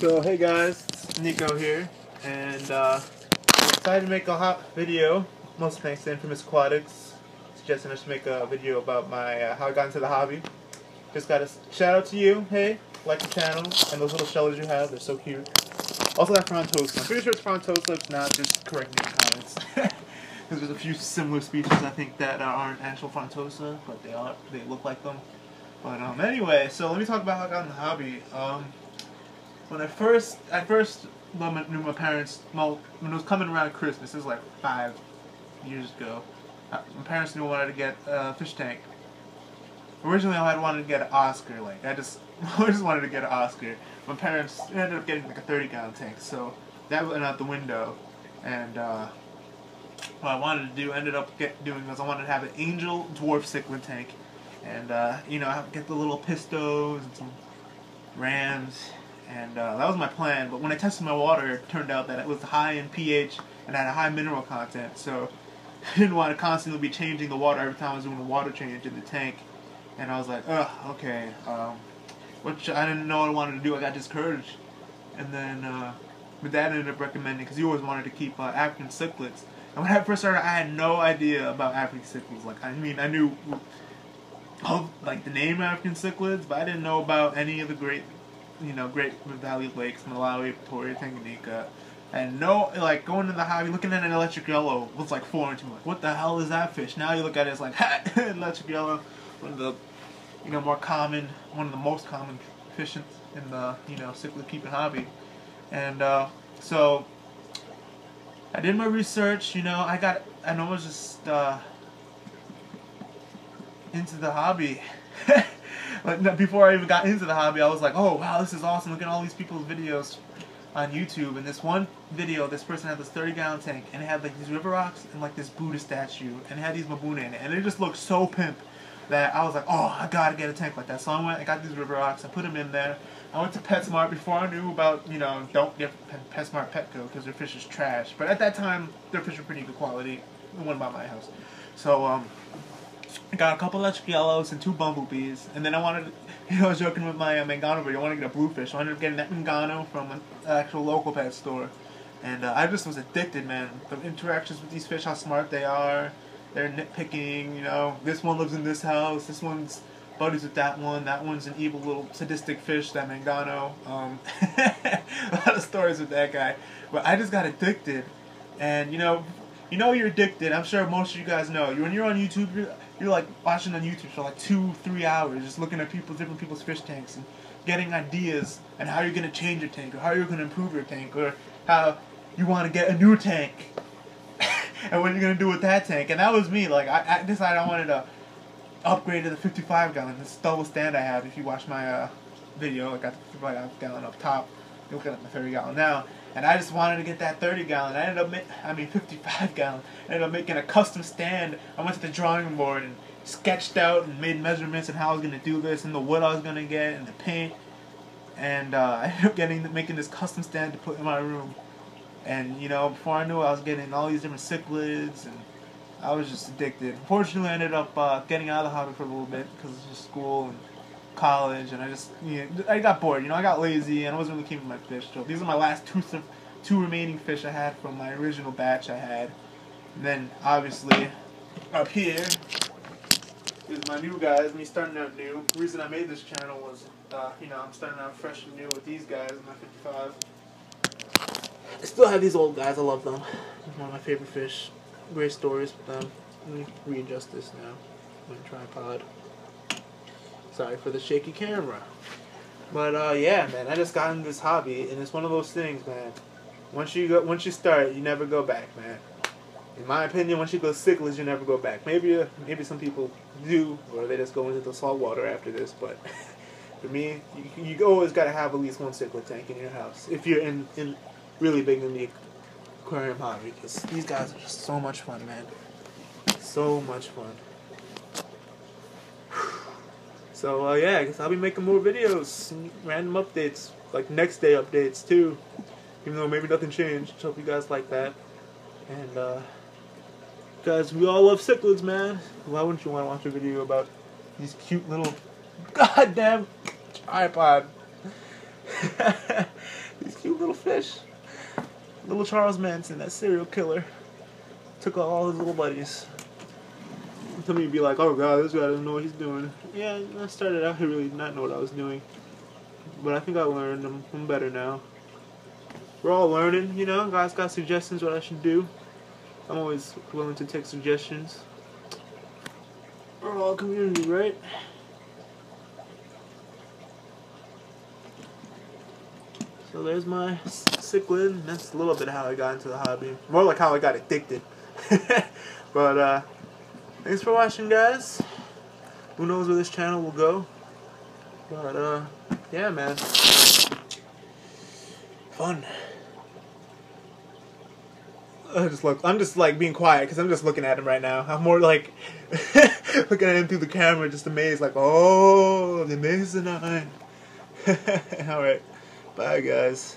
So hey guys, Nico here, and uh, decided to make a hot video, Most thanks to Infamous Aquatics, suggesting us to make a video about my uh, how I got into the hobby. Just got a shout out to you, hey, like the channel, and those little shellers you have, they're so cute. Also that frontosa, I'm pretty sure it's frontosa, not, just correct me in the comments. Because there's a few similar species I think that aren't actual frontosa, but they are, they look like them. But um, anyway, so let me talk about how I got in the hobby. Um, when I first, I first knew my parents, well, when it was coming around Christmas, it was like five years ago, uh, my parents knew I wanted to get a fish tank. Originally I had wanted to get an Oscar, like, I just, I just wanted to get an Oscar. My parents ended up getting like a 30 gallon tank, so that went out the window, and uh, what I wanted to do, ended up get, doing was I wanted to have an Angel Dwarf Cichlid tank, and, uh, you know, I get the little pistos and some rams, and uh, that was my plan. But when I tested my water, it turned out that it was high in pH and had a high mineral content. So I didn't want to constantly be changing the water every time I was doing a water change in the tank. And I was like, ugh, okay. Um, which I didn't know what I wanted to do. I got discouraged. And then uh, my dad ended up recommending, because he always wanted to keep uh, African cichlids. And when I first started, I had no idea about African cichlids. Like, I mean, I knew of like the name African cichlids, but I didn't know about any of the great you know, Great Valley Lakes, Malawi, Victoria, Tanganyika. And no, like going to the hobby, looking at an electric yellow was like foreign to me. Like, what the hell is that fish? Now you look at it, it's like, ha, electric yellow, one of the, you know, more common, one of the most common fish in the, you know, cichlid keeping hobby. And uh, so I did my research, you know, I got, know I was just uh, into the hobby. Like before I even got into the hobby, I was like, oh wow, this is awesome. Look at all these people's videos on YouTube. And this one video, this person had this 30 gallon tank, and it had like these river rocks and like this Buddha statue, and it had these Mbuna in it, and it just looked so pimp that I was like, oh, I gotta get a tank like that. So I went, I got these river rocks, I put them in there. I went to PetSmart before I knew about, you know, don't get PetSmart Petco because their fish is trash. But at that time, their fish were pretty good quality. The one by my house. So, um, I got a couple electric yellows and two bumblebees, and then I wanted, you know, I was joking with my uh, Maingano video. I wanted to get a bluefish. So I ended up getting that Maingano from an actual local pet store, and uh, I just was addicted, man. The interactions with these fish, how smart they are. They're nitpicking, you know. This one lives in this house. This one's buddies with that one. That one's an evil little sadistic fish, that Maingano. Um, a lot of stories with that guy, but I just got addicted, and you know, you know you're addicted. I'm sure most of you guys know. You when you're on YouTube, you're, you're like watching on YouTube for like two, three hours, just looking at people, different people's fish tanks and getting ideas and how you're gonna change your tank or how you're gonna improve your tank or how you want to get a new tank and what you're gonna do with that tank. And that was me. Like I, I decided I wanted to upgrade to the 55 gallon. This double stand I have. If you watch my uh, video, I got the 55 gallon up top. Looking at the 30 gallon now. And I just wanted to get that 30 gallon. I ended up, I mean 55 gallon. I ended up making a custom stand. I went to the drawing board and sketched out and made measurements and how I was gonna do this and the wood I was gonna get and the paint. And uh, I ended up getting making this custom stand to put in my room. And you know, before I knew it, I was getting all these different cichlids and I was just addicted. Unfortunately, I ended up uh, getting out of the hobby for a little bit because of just school and college, and I just know, I got bored. You know, I got lazy, and I wasn't really keeping my fish. So these are my last two two remaining fish I had from my original batch I had. And then obviously up here is my new guys. Me starting out new. The reason I made this channel was, uh, you know, I'm starting out fresh and new with these guys, my 55. I still have these old guys. I love them. One of my favorite fish. Great stories with them. Let me readjust this now. My tripod. Sorry for the shaky camera. But uh, yeah, man, I just got into this hobby, and it's one of those things, man. Once you go, once you start, you never go back, man. In my opinion, once you go cichlids, you never go back. Maybe uh, maybe some people do, or they just go into the salt water after this. But for me, you, you always got to have at least one cichlid tank in your house if you're in, in really big in the aquarium hobby. Because these guys are just so much fun, man. So much fun. So uh, yeah, I guess I'll be making more videos, random updates, like next day updates too. Even though maybe nothing changed. Hope you guys like that. And uh, guys, we all love cichlids, man. Why wouldn't you want to watch a video about these cute little goddamn tripod? These cute little fish. Little Charles Manson, that serial killer, took all his little buddies. Of you be like, oh god, this guy doesn't know what he's doing. Yeah, I started out here really not know what I was doing. But I think I learned. I'm, I'm better now. We're all learning, you know. Guys got suggestions what I should do. I'm always willing to take suggestions. We're all community, right? So there's my cichlid. That's a little bit how I got into the hobby. More like how I got addicted. but uh, thanks for watching, guys. Who knows where this channel will go? But uh, yeah, man. Fun. I just look. I'm just like being quiet because I'm just looking at him right now. I'm more like looking at him through the camera, just amazed, like, oh, the amazing eye. All right. Bye, guys.